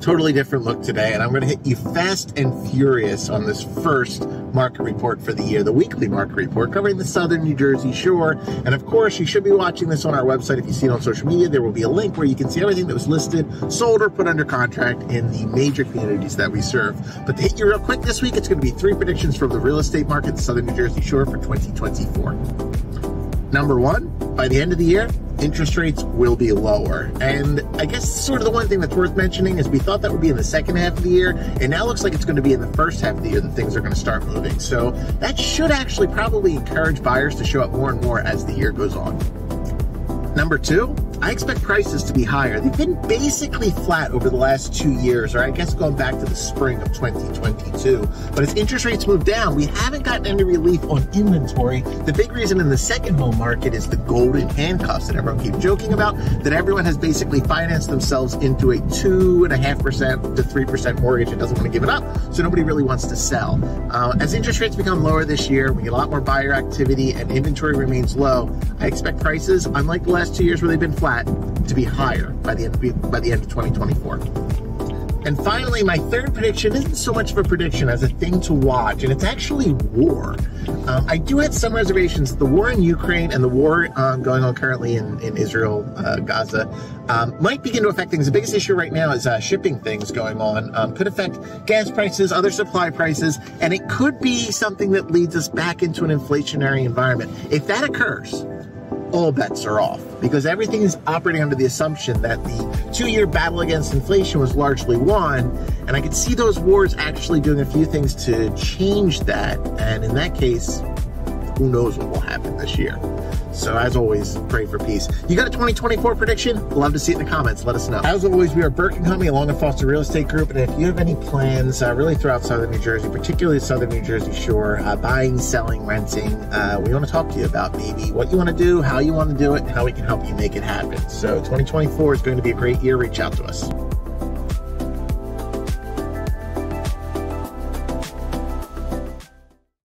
totally different look today, and I'm going to hit you fast and furious on this first market report for the year, the weekly market report covering the southern New Jersey shore. And of course, you should be watching this on our website. If you see it on social media, there will be a link where you can see everything that was listed, sold, or put under contract in the major communities that we serve. But to hit you real quick this week, it's going to be three predictions from the real estate market, the southern New Jersey shore for 2024. Number one, by the end of the year, interest rates will be lower. And I guess sort of the one thing that's worth mentioning is we thought that would be in the second half of the year, and now looks like it's going to be in the first half of the year that things are going to start moving. So that should actually probably encourage buyers to show up more and more as the year goes on. Number two, I expect prices to be higher. They've been basically flat over the last two years, or I guess going back to the spring of 2022. But as interest rates move down, we haven't gotten any relief on inventory. The big reason in the second home market is the golden handcuffs that everyone keeps joking about, that everyone has basically financed themselves into a two and a half percent to three percent mortgage and doesn't want to give it up, so nobody really wants to sell. Uh, as interest rates become lower this year, we get a lot more buyer activity and inventory remains low. I expect prices, unlike the last two years where they've been flat, to be higher by the end, by the end of 2024. And finally, my third prediction isn't so much of a prediction as a thing to watch, and it's actually war. Um, I do have some reservations. The war in Ukraine and the war um, going on currently in, in Israel, uh, Gaza, um, might begin to affect things. The biggest issue right now is uh, shipping things going on. Um, could affect gas prices, other supply prices, and it could be something that leads us back into an inflationary environment. If that occurs, all bets are off because everything is operating under the assumption that the two year battle against inflation was largely won. And I could see those wars actually doing a few things to change that. And in that case, who knows what will happen this year. So as always, pray for peace. You got a 2024 prediction? Love to see it in the comments. Let us know. As always, we are Burke and Company along with Foster Real Estate Group. And if you have any plans uh, really throughout Southern New Jersey, particularly Southern New Jersey Shore, uh, buying, selling, renting, uh, we want to talk to you about maybe what you want to do, how you want to do it, and how we can help you make it happen. So 2024 is going to be a great year. Reach out to us.